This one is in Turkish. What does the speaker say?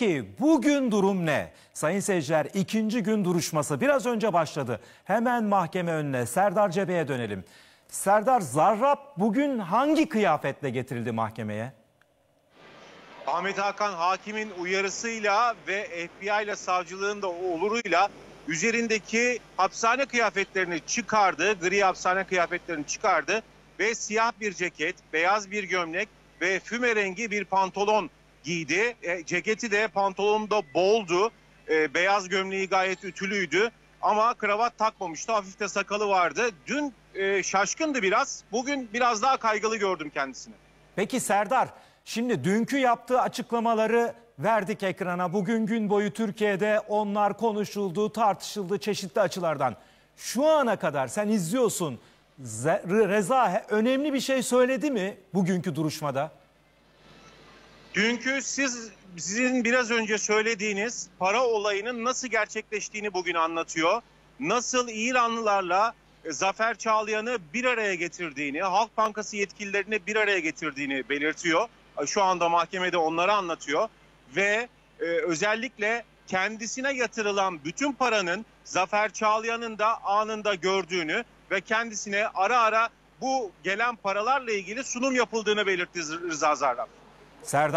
Peki bugün durum ne? Sayın seyirciler ikinci gün duruşması biraz önce başladı. Hemen mahkeme önüne Serdar Cebe'ye dönelim. Serdar Zarrab bugün hangi kıyafetle getirildi mahkemeye? Ahmet Hakan hakimin uyarısıyla ve FBI ile savcılığın da oluruyla üzerindeki hapishane kıyafetlerini çıkardı. Gri hapishane kıyafetlerini çıkardı ve siyah bir ceket, beyaz bir gömlek ve füme rengi bir pantolon giydi. E, ceketi de pantolonu da boldu. E, beyaz gömleği gayet ütülüydü ama kravat takmamıştı. Hafif de sakalı vardı. Dün e, şaşkındı biraz. Bugün biraz daha kaygılı gördüm kendisini. Peki Serdar şimdi dünkü yaptığı açıklamaları verdik ekrana. Bugün gün boyu Türkiye'de onlar konuşuldu, tartışıldı çeşitli açılardan. Şu ana kadar sen izliyorsun. Reza önemli bir şey söyledi mi bugünkü duruşmada? Dünkü siz sizin biraz önce söylediğiniz para olayının nasıl gerçekleştiğini bugün anlatıyor. Nasıl İranlılarla e, Zafer Çağlayan'ı bir araya getirdiğini, Halk Bankası yetkililerini bir araya getirdiğini belirtiyor. E, Şu anda mahkemede onları anlatıyor ve e, özellikle kendisine yatırılan bütün paranın Zafer Çağlayan'ın da anında gördüğünü ve kendisine ara ara bu gelen paralarla ilgili sunum yapıldığını belirtti Rıza Zarrab. Serdar